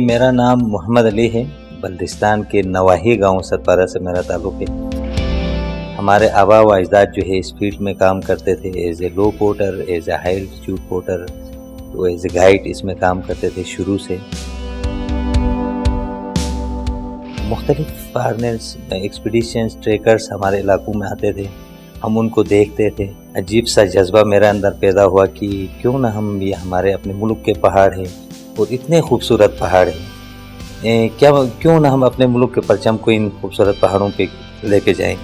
मेरा नाम मोहम्मद अली है। बल्दिस्तान के नवाही गाँव सतपारा से मेरा ताल्लुक़ है। हमारे आबा व अजदाद जो है, इस फ़ील्ड में काम करते थे। As a low porter as a high altitude porter तो एज ए गाइड इसमें काम करते थे शुरू से। मुख्तलिफ़ फार्नर्स एक्सपीडिशंस ट्रेकर्स हमारे इलाकों में आते थे। हम उनको देखते थे। अजीब सा जज्बा मेरे अंदर पैदा हुआ कि क्यों ना हम ये हमारे अपने मुल्क के पहाड़ हैं। और इतने खूबसूरत पहाड़ हैं। क्या क्यों ना हम अपने मुल्क के परचम को इन खूबसूरत पहाड़ों पे लेके जाएँ?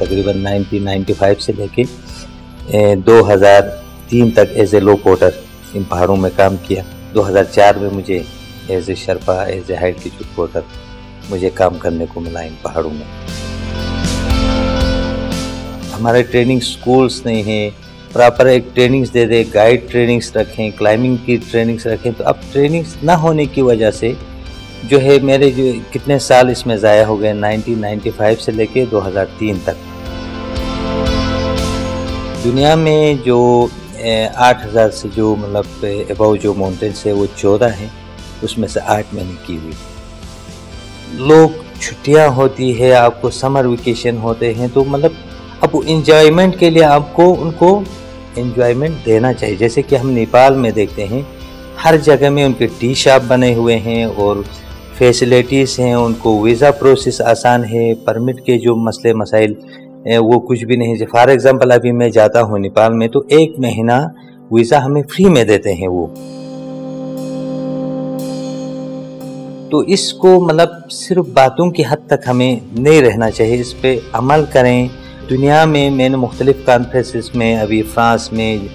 तकरीबन 1995 से लेके 2003 तक एज ए लो पोटर इन पहाड़ों में काम किया। 2004 में मुझे as a Sherpa as a height की पोटर मुझे काम करने को मिला इन पहाड़ों में। हमारे ट्रेनिंग स्कूल्स नहीं हैं प्रॉपर एक ट्रेनिंग्स दे दे गाइड ट्रेनिंग्स रखें क्लाइंबिंग की ट्रेनिंग्स रखें। तो अब ट्रेनिंग्स ना होने की वजह से जो है मेरे जो कितने साल इसमें ज़ाया हो गए 1995 से लेके 2003 तक। दुनिया में जो आठ हज़ार से जो मतलब अबाउ जो माउंटेन्स है, वो चौदह हैं, उसमें से आठ मैंने की हुई। लोग छुट्टियाँ होती है, आपको समर वेकेशन होते हैं तो मतलब अब इंजॉयमेंट के लिए आपको उनको इंजॉयमेंट देना चाहिए। जैसे कि हम नेपाल में देखते हैं, हर जगह में उनके टी शॉप बने हुए हैं और फैसिलिटीज़ हैं, उनको वीज़ा प्रोसेस आसान है परमिट के जो मसले मसाइल वो कुछ भी नहीं फॉर एग्ज़ाम्पल अभी मैं जाता हूँ नेपाल में तो एक महीना वीज़ा हमें फ्री में देते हैं वो। तो इसको मतलब सिर्फ़ बातों की हद तक हमें नहीं रहना चाहिए इस पर अमल करें दुनिया में मैंने मुख्तलिफ़ कॉन्फ्रेंस में, अभी फ्रांस में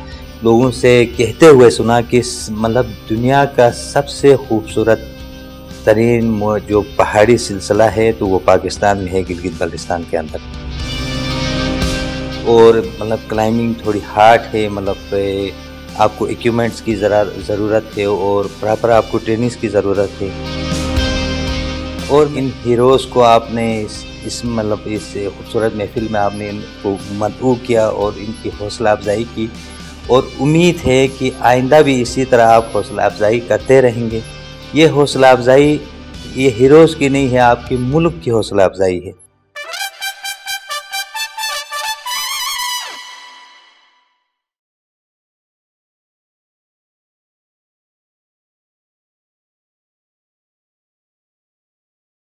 लोगों से कहते हुए सुना कि मतलब दुनिया का सबसे खूबसूरत तरीन जो पहाड़ी सिलसिला है तो वो पाकिस्तान में है, गिलगित बल्तिस्तान के अंदर। और मतलब क्लाइंबिंग थोड़ी हार्ड है मतलब आपको इक्विपमेंट्स की ज़रा, ज़रूरत है और प्रॉपर आपको ट्रेनिंग्स की ज़रूरत है। और इन हीरोज़ को आपने इस इस मतलब इस खूबसूरत महफिल में आपने इनको मदबू किया और इनकी हौसला अफजाई की। और उम्मीद है कि आइंदा भी इसी तरह आप हौसला अफजाई करते रहेंगे। ये हौसला अफजाई ये हीरोज़ की नहीं है, आपके मुल्क की हौसला अफजाई है।